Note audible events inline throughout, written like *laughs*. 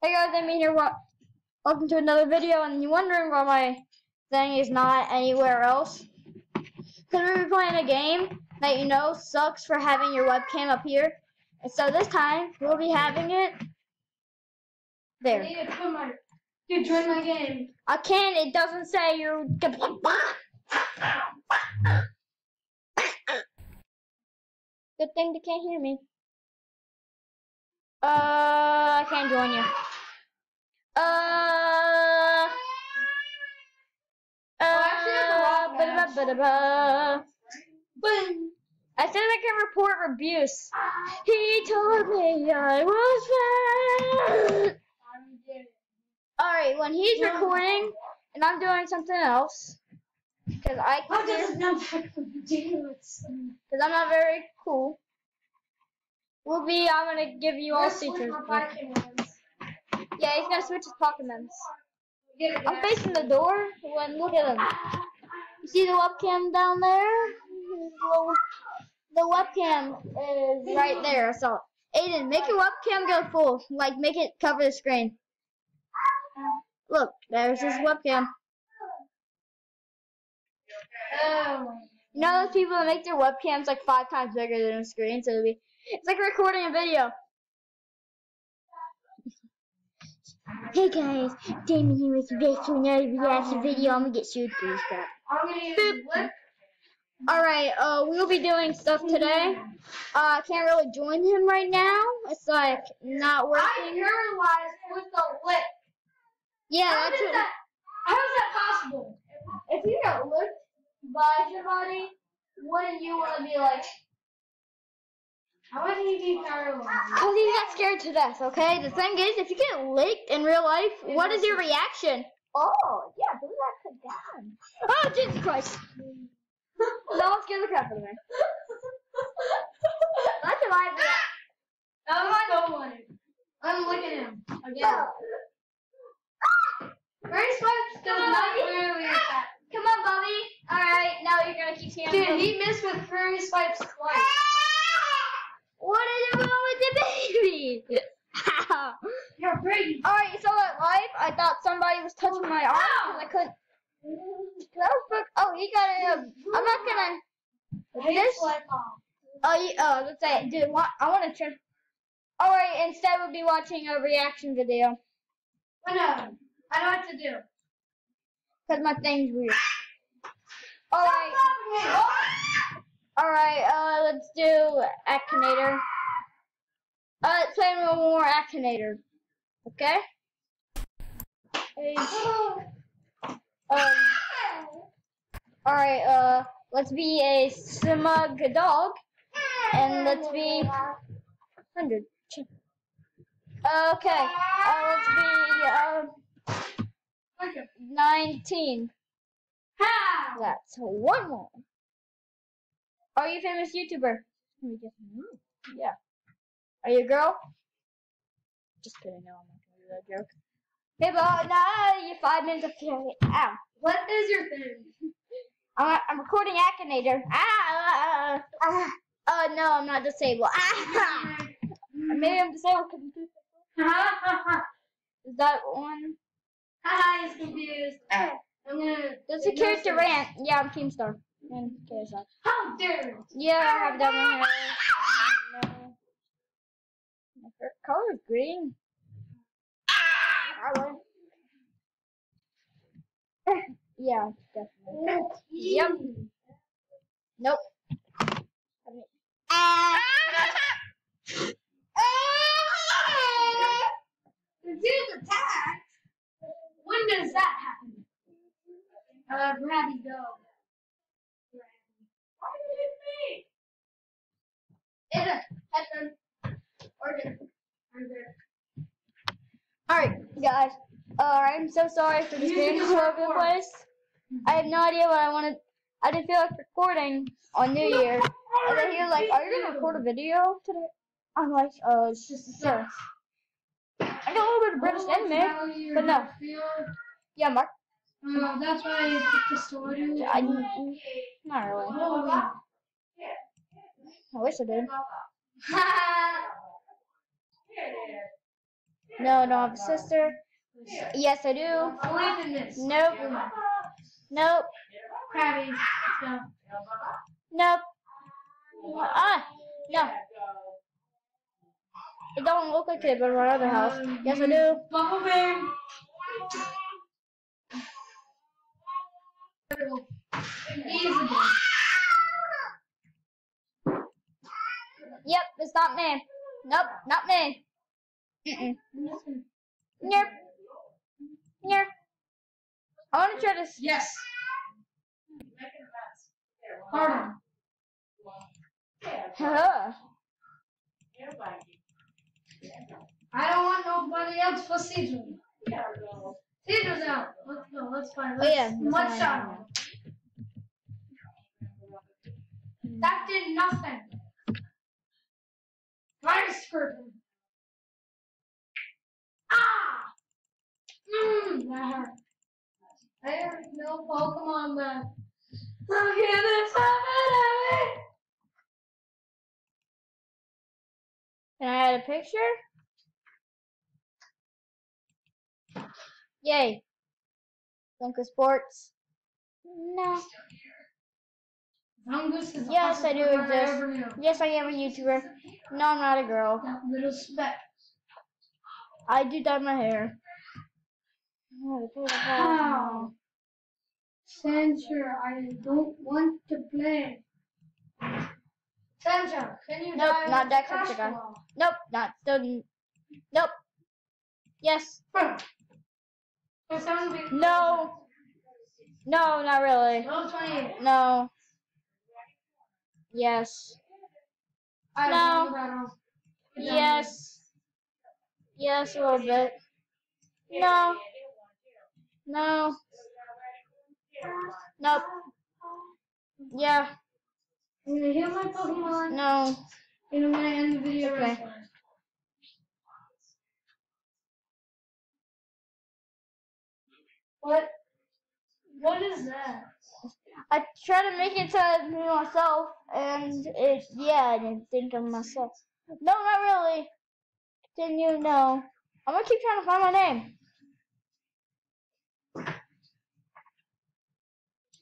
Hey guys, I'm here. Welcome to another video, and you're wondering why my thing is not anywhere else? Because we were playing a game that you know sucks for having your webcam up here. And so this time, we'll be having it there. Dude, put my, dude, join my game. I can't, it doesn't say you're. Good thing they can't hear me. Uh, I can't join you. Uh. actually, that's a Uh, ba-da-ba-ba-da-ba. Boom. I said I can report abuse. He told me I was fat. Alright, when he's recording and I'm doing something else, because I because it not back from the dance? I'm not very cool. Will be I'm gonna give you all secrets. Yeah, he's gonna switch his Pokemons. I'm facing the door. When look at him. You see the webcam down there? The webcam is right there. So, Aiden, make your webcam go full. Like, make it cover the screen. Look, there's his webcam. You know those people that make their webcams like five times bigger than the screen, so it'll be it's like recording a video. Hey guys, Damon here with to another reaction video. I'm gonna get sued for this crap. I'm gonna use Boop. Alright, uh, we'll be doing stuff today. Uh, I can't really join him right now. It's like not working. I paralyzed with the lip. Yeah, How that's what. that? How is that possible? If you got licked by somebody, wouldn't you want to be like? How would he be paralyzed? Cause he got scared to death. Okay. The thing is, if you get licked in real life, what is your reaction? Oh, yeah, do that put down. Oh, Jesus Christ! *laughs* No one scared the crap out of me. That's a live reaction. Ah! That was so funny. I'm licking him again. Oh. Ah! Very Spikes ah! does not clearly attack. Come on, Bobby. All right, now you're gonna keep scaring Dude, he missed with Fury Swipes twice. What is wrong with the baby? *laughs* You're pretty. All right, you saw that live? I thought somebody was touching my arm because I couldn't. That was fuck- Oh, he got it. I'm not gonna. This. Oh, you, oh, let's say, dude. What? I want to try. All right, instead we'll be watching a reaction video Oh, no, I know what to do. because my thing's weird. All right, all right. Uh, let's do Akinator. Uh, let's play one more Akinator. Okay. *gasps* Um. All right. Uh, let's be a smug dog, and let's be hundred. Okay. Uh, let's be uh nineteen. Ha! That's one more. Are you a famous YouTuber? Guess. Yeah. Are you a girl? Just kidding. No, I'm not gonna do that joke. Hey, but no, you're five minutes of Ow. What is your thing? I'm, *laughs* I'm recording Akinator. Ah, ah, ah. Oh no, I'm not disabled. Ah, maybe I'm disabled because I'm too-! Is that one? Ha! He's confused. I'm gonna. There's a character rant. Yeah, I'm Keemstar. And KSI. How dare you! Yeah, I have double hair. No. Color is green. I win. *laughs* yeah, definitely. Yep. Nope. Ah. Attacked. When does that happen? Uh, Brady dog. Why did hit me? It's a headphone. Order. I'm there. Alright, guys. Uh, I'm so sorry for this being all over the place. I have no idea what I wanted. I didn't feel like recording on New Year. And then you're like, are you gonna record a video today? I'm like, uh, it's just a sir. I know a little bit of British in anime. but no. Yeah, Mark. Uh, that's why I picked the story. I, not really. Oh, I wish I did. *laughs* No, don't have a sister. Yes, I do. Believe in this. Nope. Nope. Krabby. No. Nope. Ah, no. It don't look like it, but my other house. Yes, I do. Bubble Bear. Yep, it's not me. Nope, not me. Mm-mm. Nope. Nope. I want to try this. Yes. Harder. Huh. I don't want nobody else for Caesar. Caesar's out. Let's go. Let's find. Oh, Let's yeah, that's One fine. shot. That did nothing. Vice curtain. Ah! Mmm, that hurt. There, no Pokemon left. Look at this happening! Can I add a picture? Yay. Funko Sports. No. Fungus is the Yes, I do word I exist. Yes, I am a YouTuber. No, I'm not a girl. That little speck. I do dye my hair. Oh, the paper Wow. Censor, I don't want to play. Censor, can you Nope, not that Censor. wall? Nope, not still. Nope. Yes. Boom. That sounds like- No. No, not really. 28. No. Yes. I No. don't know that off. Yes. Yes, a little bit. No. No. Nope. Yeah. I'm gonna heal my Pokemon, No. and I'm gonna end the video right Okay. there. What? What is that? I tried to make it to me myself, and it, yeah, I didn't think of myself. No, not really. Continue, no. I'm gonna keep trying to find my name.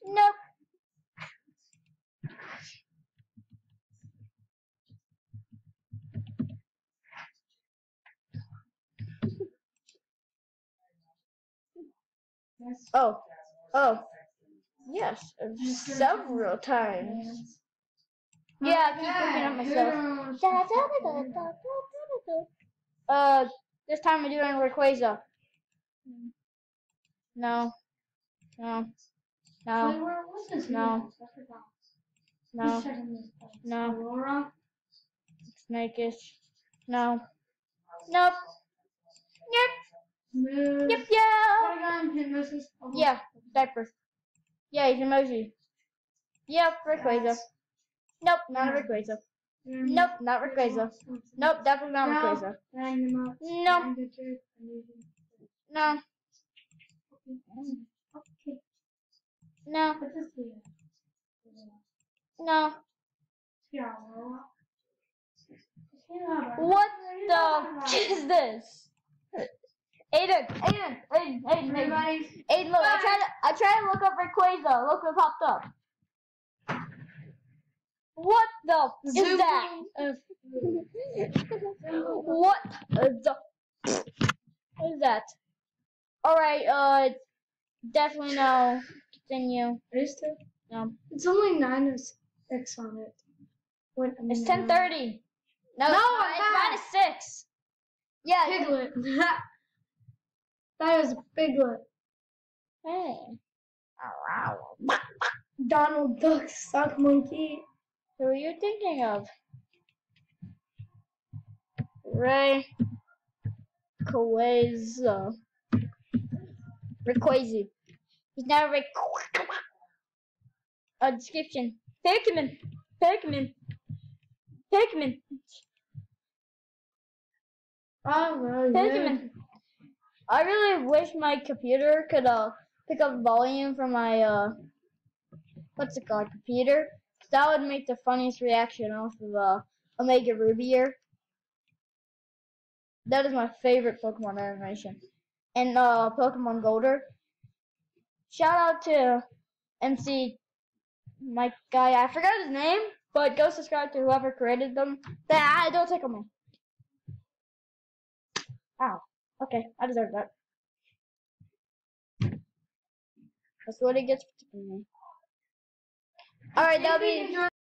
Nope. Oh, oh, yes, several times. Yeah, I keep looking at myself. Uh, this time we're doing Rayquaza. No. No. No. Wait, where was this? No. No. Who's checking this place? No. Aurora? Snakish. No. Nope. Yep. Smooth. Yep. Yeah. Yeah. Diaper. Yeah, he's emoji. Yep. Rayquaza. Nope. Not a Rayquaza. Nope. Not Rayquaza. Nope. Definitely not No. Rayquaza. Magnum, No. No. Okay. No. What is here? No. Here, Aurora. Here, What the is this? Aiden, Aiden, Aiden, Aiden, Aiden. Aiden, look, I tried to, I tried to look up Rayquaza. Look what popped up. What the is Zoom that? what the what is that? Alright, uh, definitely no. Continue. It is there? No. It's only nine or six on it. I It's mean, 10.30. No, No, it's, minus 6. Yeah. Piglet. *laughs* that is a piglet. Hey. Donald Duck, sock monkey. Who are you thinking of? Ray Rayquaza. Rayquaza. He's now. A description. Pikmin. Pikmin. Pikmin. Oh, well, Pikmin. I really wish my computer could uh pick up volume from my uh what's it called computer. 'Cause that would make the funniest reaction off of uh Omega Rubier. That is my favorite Pokemon animation. And uh, Pokemon Golder. Shout out to MC my guy. I forgot his name, but go subscribe to whoever created them. Ah, don't tickle me. Ow. Okay, I deserve that. That's what he gets for me. Alright, that'll be.